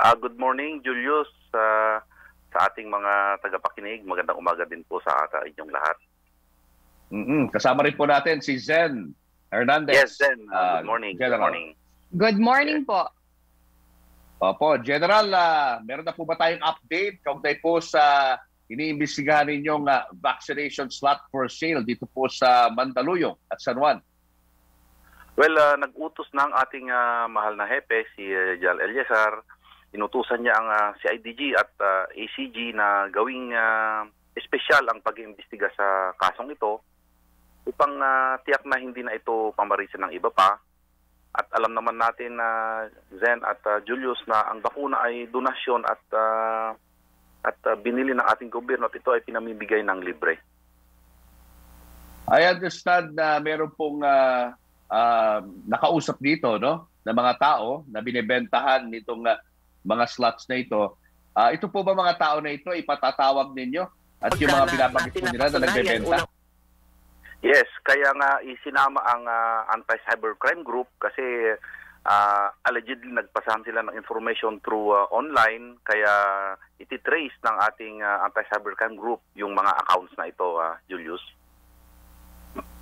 Uh, good morning, Julius, uh, sa ating mga tagapakinig. Magandang umaga din po sa uh, inyong lahat. Mm-hmm. Kasama rin po natin si Zen Hernandez. Yes, Zen. Uh, good morning. General. Good morning. Good morning po. Opo, General, uh, meron na po ba tayong update kaugnay po sa iniimbestigahan ninyong uh, vaccination slot for sale dito po sa Mandaluyong at San Juan? Well, uh, nag-utos na ang ating uh, mahal na hepe, si uh, Jal Eliasar. Inutusan niya ang uh, CIDG at uh, ACG na gawing uh, espesyal ang pag-iimbestiga sa kasong ito upang uh, tiyak na hindi na ito pamarisan ng iba pa at alam naman natin na uh, Zen at uh, Julius na ang bakuna ay donasyon at uh, at uh, binili ng ating gobyerno at ito ay pinamimigay ng libre. I understand na meron pong uh, uh, nakausap dito no ng mga tao na binebentahan nitong uh, mga slots na ito. Uh, ito po ba mga tao na ito ipatatawag ninyo at yung mga binabanggit po nila na nagbebenta? Yes, kaya nga isinama ang uh, anti-cybercrime group kasi uh, allegedly nagpasahan sila ng information through uh, online kaya ititrace ng ating uh, anti-cybercrime group yung mga accounts na ito, uh, Julius.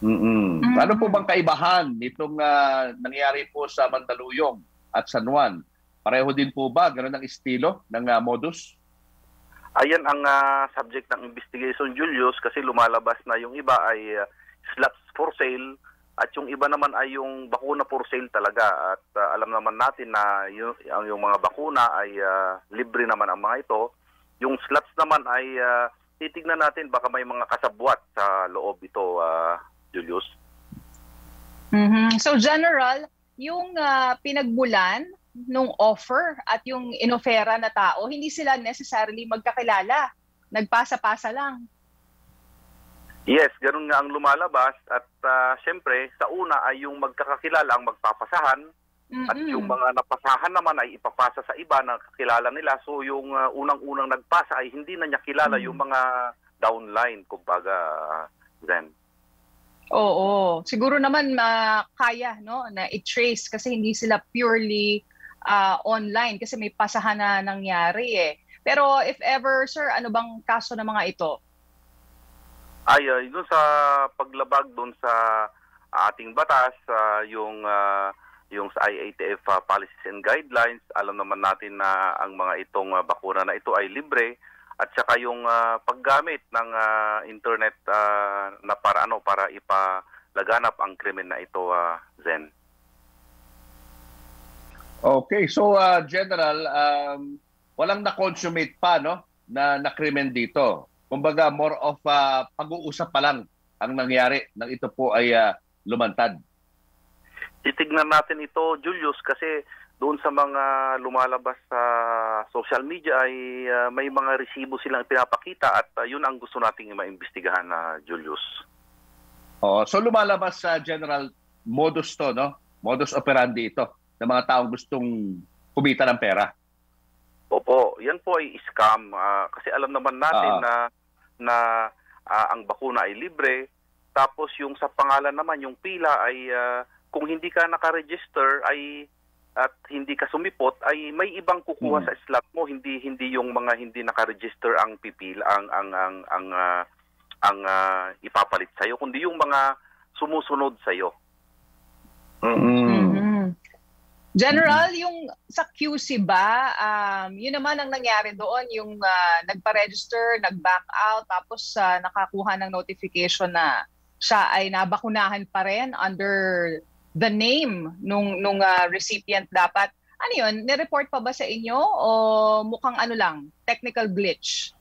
Mm-mm. Mm-hmm. Ano po bang kaibahan nitong uh, nangyari po sa Mandaluyong at San Juan? Pareho din po ba? Ganun ang estilo ng uh, modus? Ayan ang uh, subject ng investigation, Julius, kasi lumalabas na yung iba ay uh, slots for sale at yung iba naman ay yung bakuna for sale talaga at uh, alam naman natin na yung, yung mga bakuna ay uh, libre naman ang mga ito yung slots naman ay uh, titignan natin baka may mga kasabwat sa loob ito uh, Julius mm-hmm. so general yung uh, pinagbulan nung offer at yung inofera na tao hindi sila necessarily magkakilala nagpasa-pasa lang Yes, ganun nga ang lumalabas at uh, syempre sa una ay yung magkakakilala ang magpapasahan mm-hmm. at yung mga napasahan naman ay ipapasa sa iba na kakilala nila. So yung uh, unang-unang nagpasa ay hindi na niya kilala mm-hmm. yung mga downline kumbaga then. Oo, siguro naman uh, kaya no na i-trace kasi hindi sila purely uh, online kasi may pasahan na nangyari eh. Pero if ever sir, ano bang kaso ng mga ito? ay uh, doon sa paglabag doon sa ating batas uh, yung uh, yung sa IATF uh, policies and guidelines alam naman natin na ang mga itong uh, bakuna na ito ay libre at saka yung uh, paggamit ng uh, internet uh, na para ano para ipalaganap ang krimen na ito uh, Zen. Okay, so uh, general um, walang na-consummate pa no na na krimen dito kumbaga more of uh, pag-uusap pa lang ang nangyari nang ito po ay uh, lumantad. Titignan natin ito, Julius, kasi doon sa mga lumalabas sa social media ay uh, may mga resibo silang pinapakita at uh, yun ang gusto nating maimbestigahan na uh, Julius. Oh, so lumalabas sa uh, general modus to, no? Modus operandi ito ng mga taong gustong kumita ng pera. Opo, yan po ay scam uh, kasi alam naman natin uh, na na uh, ang bakuna ay libre tapos yung sa pangalan naman yung pila ay uh, kung hindi ka naka-register ay at hindi ka sumipot ay may ibang kukuha hmm. sa slot mo hindi hindi yung mga hindi naka-register ang pipil ang ang ang ang uh, ang uh, ipapalit sa iyo kundi yung mga sumusunod sa iyo. Mm-hmm. General, yung sa QC ba, um, yun naman ang nangyari doon, yung uh, nagpa-register, nag-back out, tapos uh, nakakuha ng notification na siya ay nabakunahan pa rin under the name nung, nung uh, recipient dapat. Ano yun, nireport pa ba sa inyo o mukhang ano lang, technical glitch?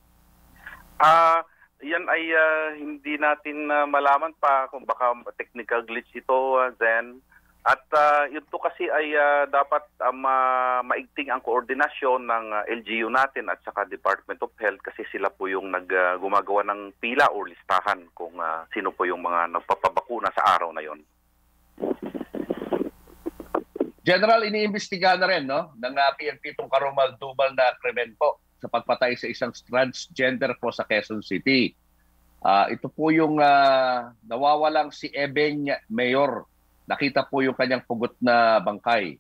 Ah, uh, yan ay uh, hindi natin uh, malaman pa kung baka technical glitch ito, uh, then at uh, ito kasi ay uh, dapat uh, ma- maigting ang koordinasyon ng uh, LGU natin at saka Department of Health kasi sila po yung nag uh, ng pila o listahan kung uh, sino po yung mga nagpapabakuna sa araw na yon. General, iniimbestiga na rin no, ng uh, PNP itong karumal-dumal na krimen po sa pagpatay sa isang transgender po sa Quezon City. Uh, ito po yung uh, nawawalang si Ebeng Mayor Nakita po yung kanyang pugot na bangkay.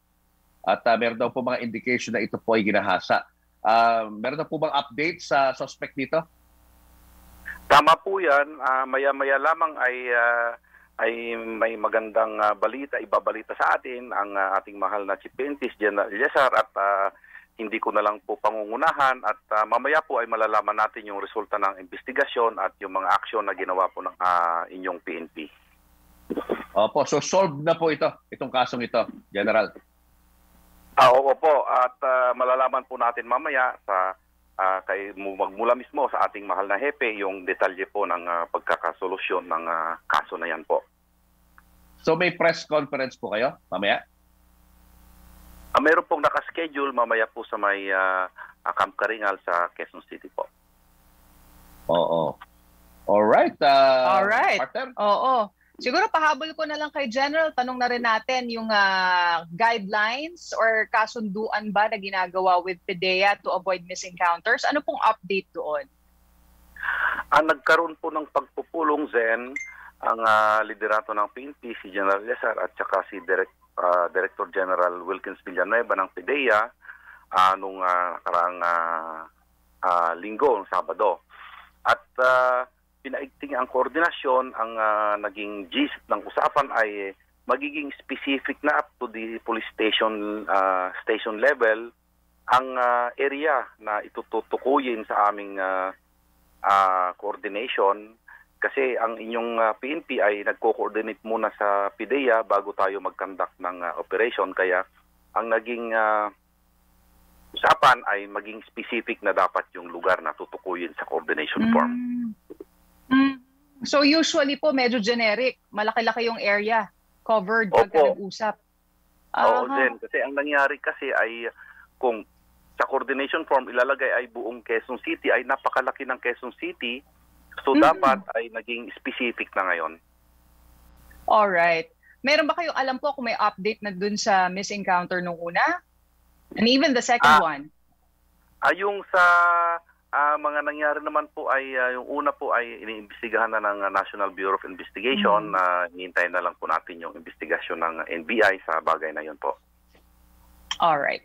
at uh, meron daw po mga indication na ito po ay ginahasa. Uh, meron na po bang update sa suspect dito? Tama po yan. Uh, maya-maya lamang ay uh, ay may magandang uh, balita, ibabalita sa atin ang uh, ating mahal na Chief Pentis, General Eliasar at uh, hindi ko na lang po pangungunahan at uh, mamaya po ay malalaman natin yung resulta ng investigasyon at yung mga aksyon na ginawa po ng uh, inyong PNP. Opo, so solved na po ito, itong kasong ito, General. Ah, oo po, at uh, malalaman po natin mamaya sa uh, kay magmula mismo sa ating mahal na hepe yung detalye po ng uh, pagkakasolusyon ng uh, kaso na yan po. So may press conference po kayo mamaya? Uh, meron pong nakaschedule mamaya po sa may uh, Camp Karingal sa Quezon City po. Oo. All right. Uh, All right. Partner? Oo. Siguro pahabol ko na lang kay General, tanong na rin natin yung uh, guidelines or kasunduan ba na ginagawa with PDEA to avoid missing counters? Ano pong update doon? Ah, nagkaroon po ng pagpupulong, Zen, ang uh, liderato ng PNP, si General Lesar at saka si Direct, uh, Director General Wilkins Villanueva ng PDEA uh, nung uh, nakaraang uh, uh, linggo, Sabado. At uh, pinaigting ang koordinasyon, ang uh, naging gist ng usapan ay magiging specific na up to the police station uh, station level ang uh, area na itututukuyin sa aming uh, uh, coordination kasi ang inyong uh, PNP ay nagko-coordinate muna sa PIDEA bago tayo mag-conduct ng uh, operation kaya ang naging uh, usapan ay maging specific na dapat yung lugar na tutukuyin sa coordination form. Mm. Mm. So usually po medyo generic, malaki-laki yung area covered Opo. pagka nag-usap. Oo, din. Kasi ang nangyari kasi ay kung sa coordination form ilalagay ay buong Quezon City ay napakalaki ng Quezon City. So mm-hmm. dapat ay naging specific na ngayon. All right. Meron ba kayong alam po kung may update na dun sa missing counter nung una? And even the second ah, one? Ah, yung sa Uh, mga nangyari naman po ay uh, yung una po ay iniimbestigahan na ng National Bureau of Investigation na mm. uh, hintayin na lang po natin yung investigasyon ng NBI sa bagay na yun po. All right.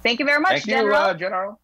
Thank you very much, Thank General. You, uh, General.